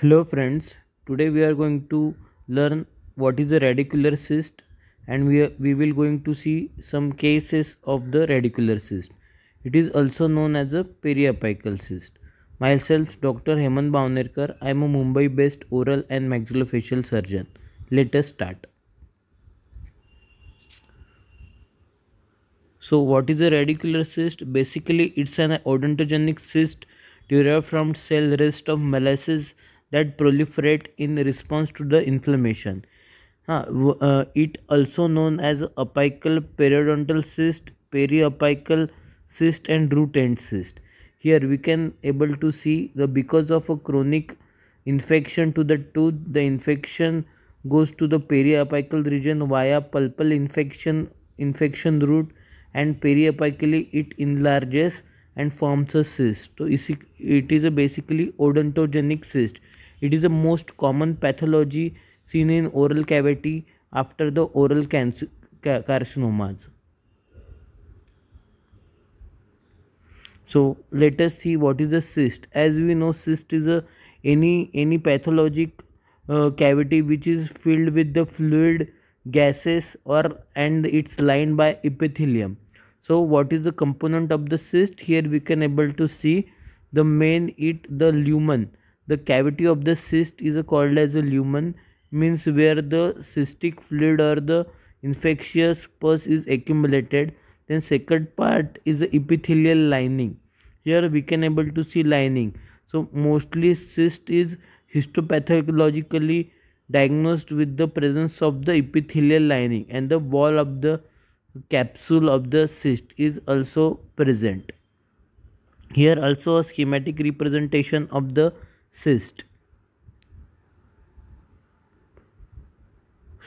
Hello friends, today we are going to learn what is a radicular cyst and we, are, we will going to see some cases of the radicular cyst. It is also known as a periapical cyst. Myself Dr. Hemant Bhavnerkar, I am a Mumbai based oral and maxillofacial surgeon. Let us start. So what is a radicular cyst? Basically it's an odontogenic cyst derived from cell rest of Malassez that proliferate in response to the inflammation. Uh, it also known as apical periodontal cyst, periapical cyst and root end cyst. Here we can able to see the because of a chronic infection to the tooth, the infection goes to the periapical region via pulpal infection infection route and periapically it enlarges and forms a cyst. So it is a basically odontogenic cyst. It is the most common pathology seen in oral cavity after the oral cancer, carcinomas. So let us see what is a cyst. As we know, cyst is a any any pathologic uh, cavity which is filled with the fluid, gases, or and it's lined by epithelium. So what is the component of the cyst? Here we can able to see the main it the lumen the cavity of the cyst is called as a lumen means where the cystic fluid or the infectious pus is accumulated. Then second part is the epithelial lining. Here we can able to see lining. So mostly cyst is histopathologically diagnosed with the presence of the epithelial lining and the wall of the capsule of the cyst is also present. Here also a schematic representation of the cyst.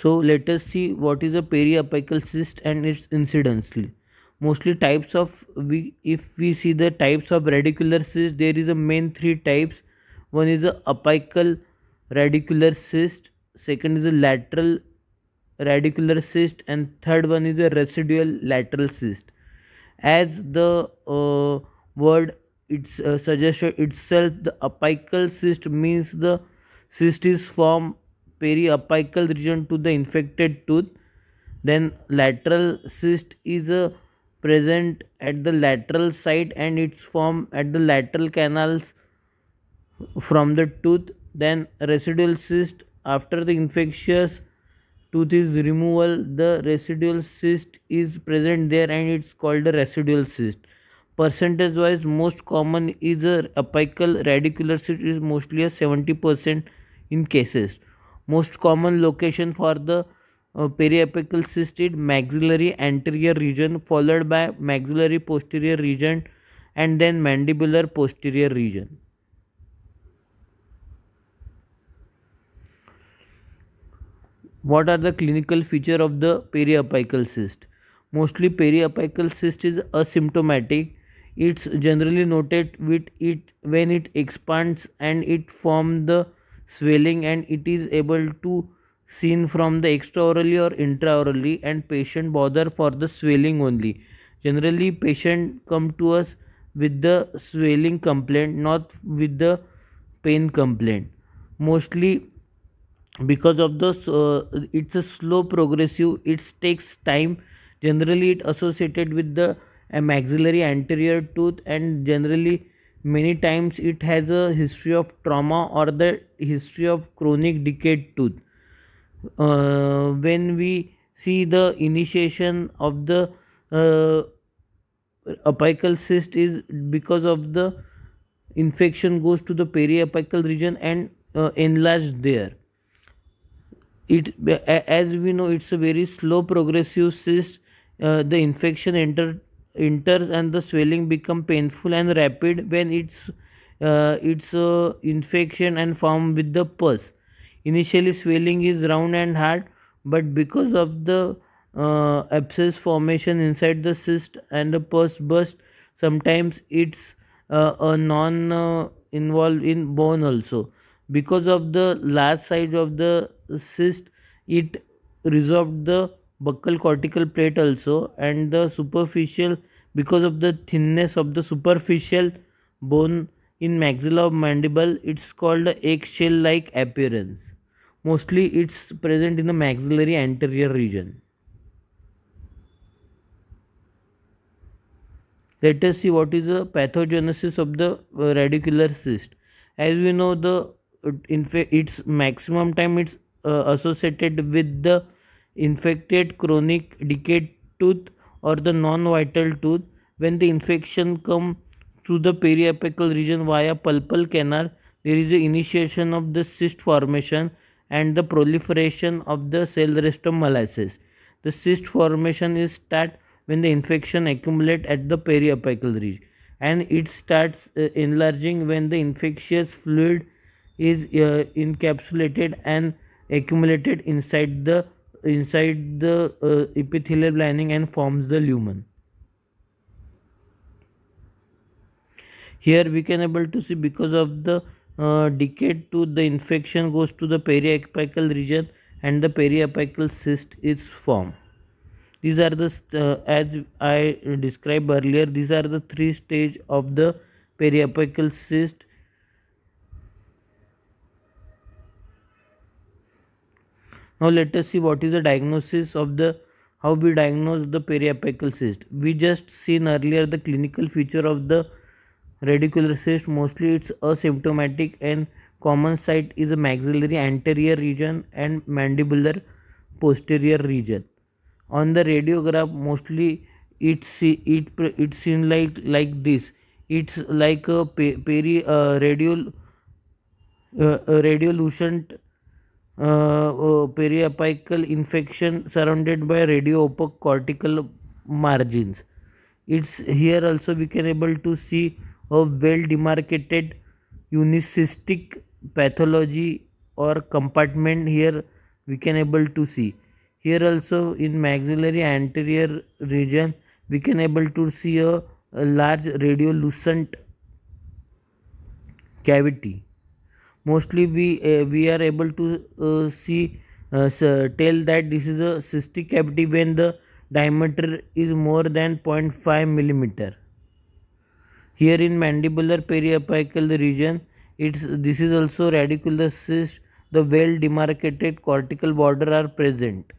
So let us see what is a periapical cyst and its incidence. Mostly types of we if we see the types of radicular cyst, there is a main three types. One is a apical radicular cyst, second is a lateral radicular cyst, and third one is a residual lateral cyst. As the uh, word its uh, suggestion itself the apical cyst means the cyst is from periapical region to the infected tooth. Then lateral cyst is uh, present at the lateral side and it's formed at the lateral canals from the tooth. Then residual cyst after the infectious tooth is removal the residual cyst is present there and it's called a residual cyst percentage wise most common is a apical radicular cyst is mostly a 70% in cases. Most common location for the uh, periapical cyst is maxillary anterior region followed by maxillary posterior region and then mandibular posterior region. What are the clinical feature of the periapical cyst? Mostly periapical cyst is asymptomatic it's generally noted with it when it expands and it forms the swelling and it is able to seen from the extraorally or intraorally and patient bother for the swelling only. Generally patient come to us with the swelling complaint not with the pain complaint. Mostly because of the uh, it's a slow progressive it takes time. Generally it associated with the a maxillary anterior tooth and generally many times it has a history of trauma or the history of chronic decayed tooth. Uh, when we see the initiation of the uh, apical cyst is because of the infection goes to the periapical region and uh, there. It as we know it's a very slow progressive cyst. Uh, the infection enter enters and the swelling become painful and rapid when it's uh, it's uh, infection and form with the pus. Initially swelling is round and hard but because of the uh, abscess formation inside the cyst and the pus burst sometimes it's uh, a non uh, involved in bone also. Because of the large size of the cyst it resolved the buccal cortical plate also and the superficial because of the thinness of the superficial bone in maxilla mandible it's called eggshell like appearance. Mostly it's present in the maxillary anterior region. Let us see what is the pathogenesis of the uh, radicular cyst. As we know the uh, in fact its maximum time it's uh, associated with the infected chronic decayed tooth or the non-vital tooth. When the infection come through the periapical region via pulpal canal there is the initiation of the cyst formation and the proliferation of the cell rest of Malassez the cyst formation is start when the infection accumulate at the periapical region and it starts uh, enlarging when the infectious fluid is uh, encapsulated and accumulated inside the inside the uh, epithelial lining and forms the lumen. Here we can able to see because of the uh, decayed tooth the infection goes to the periapical region and the periapical cyst is formed. These are the uh, as i described earlier these are the three stage of the periapical cyst now let us see what is the diagnosis of the how we diagnose the periapical cyst. We just seen earlier the clinical feature of the radicular cyst. Mostly it's asymptomatic and common site is a maxillary anterior region and mandibular posterior region. On the radiograph mostly it's it it's seen like like this. It's like a peri uh, radial uh, radiolucent Uh, uh, periapical infection surrounded by radio opaque cortical margins. It's here also we can able to see a well demarcated unicystic pathology or compartment here we can able to see. Here also in maxillary anterior region we can able to see a, a large radiolucent cavity mostly we uh, we are able to uh, see uh, tell that this is a cystic cavity when the diameter is more than 0.5 millimeter. Here in mandibular periapical region it's this is also radicular cyst. The well demarcated cortical border are present.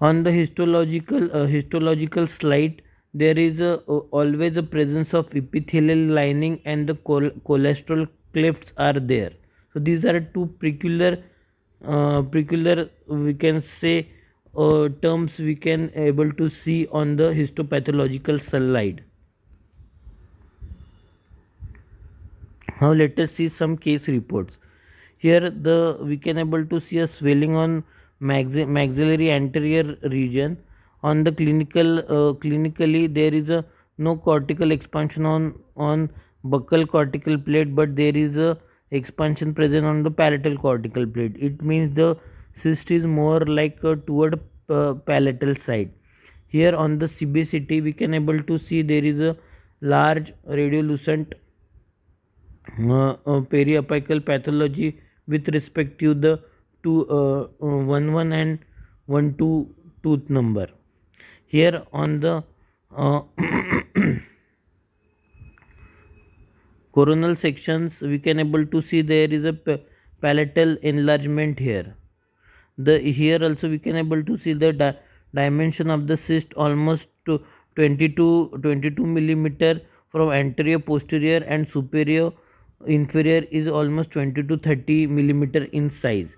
On the histological uh, histological slide there is a, always a presence of epithelial lining and the chol cholesterol clefts are there. So these are two peculiar uh, peculiar we can say uh, terms we can able to see on the histopathological slide now let us see some case reports. Here the we can able to see a swelling on maxillary anterior region on the clinical uh, clinically there is a no cortical expansion on on buccal cortical plate but there is a expansion present on the palatal cortical plate. It means the cyst is more like uh, toward uh, palatal side. Here on the cbct we can able to see there is a large radiolucent uh, uh, periapical pathology with respect to the two uh, uh, 1 1 and 1 2 tooth number here on the uh, coronal sections we can able to see there is a palatal enlargement here. The here also we can able to see the di dimension of the cyst almost to 22 22 millimeter from anterior posterior and superior inferior is almost 20 to 30 millimeter in size.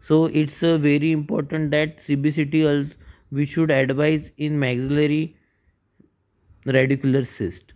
So it's uh, very important that cbct also we should advise in maxillary radicular cyst.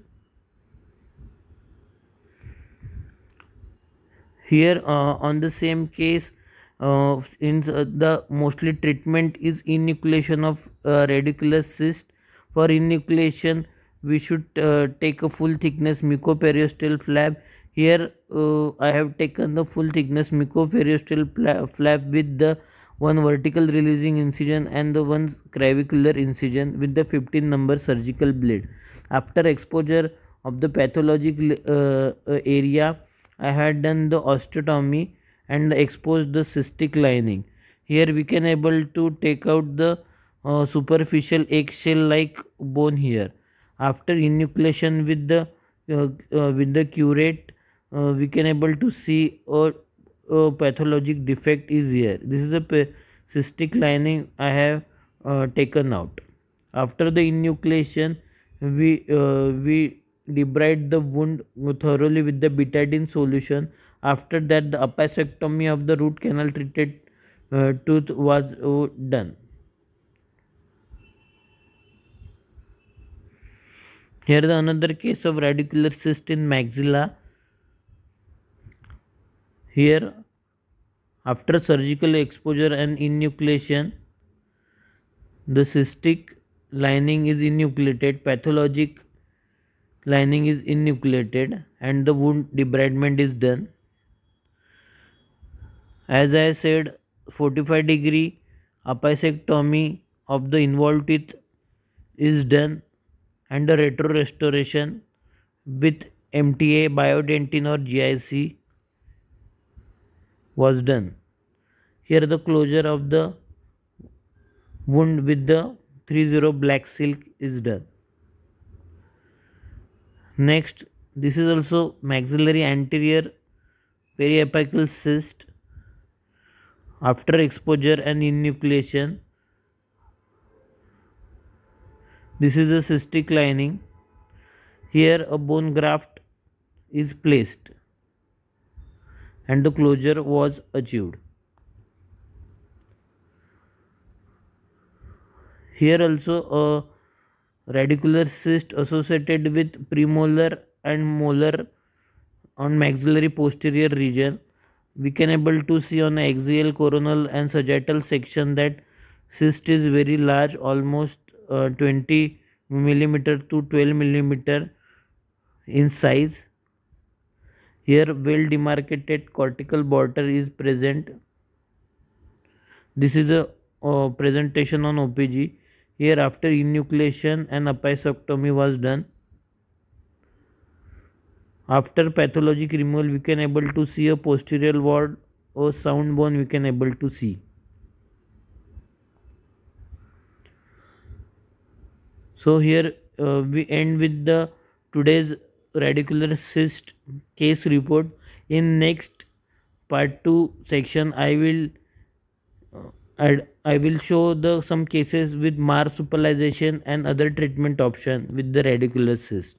Here uh, on the same case, uh, in the mostly treatment is enucleation of uh, radicular cyst. For enucleation, we should uh, take a full thickness mucoperiosteal flap. Here uh, I have taken the full thickness mucoperiosteal flap with the one vertical releasing incision and the one crevicular incision with the 15 number surgical blade. After exposure of the pathologic uh, uh, area, I had done the osteotomy and exposed the cystic lining. Here we can able to take out the uh, superficial eggshell like bone here. after enucleation with the uh, uh, with the curette uh, we can able to see a, pathologic defect is here this is a cystic lining i have uh, taken out after the enucleation we uh, we debride the wound thoroughly with the betadine solution after that the apicectomy of the root canal treated uh, tooth was done Here the another case of radicular cyst in maxilla. Here after surgical exposure and enucleation the cystic lining is enucleated pathologic lining is enucleated and the wound debridement is done. As i said 45 degree apicectomy of the involved teeth is done and the retro restoration with MTA, Biodentine or GIC was done. Here the closure of the wound with the 30 black silk is done. Next, this is also maxillary anterior periapical cyst after exposure and enucleation This is a cystic lining. Here a bone graft is placed and the closure was achieved. Here also a radicular cyst associated with premolar and molar on maxillary posterior region. We can able to see on axial, coronal and sagittal section that cyst is very large almost uh, 20 millimeter to 12 millimeter in size here well demarcated cortical border is present. This is a uh, presentation on opg here after enucleation and apicectomy was done. After pathologic removal we can able to see a posterior wall or sound bone we can able to see. So here uh, we end with the today's radicular cyst case report. In next part 2 section i will uh, add, i will show the some cases with marsupialization and other treatment option with the radicular cyst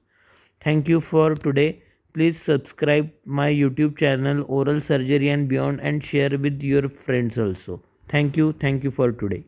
thank you for today. Please subscribe my youtube channel oral surgery and beyond and share with your friends also. Thank you. Thank you for today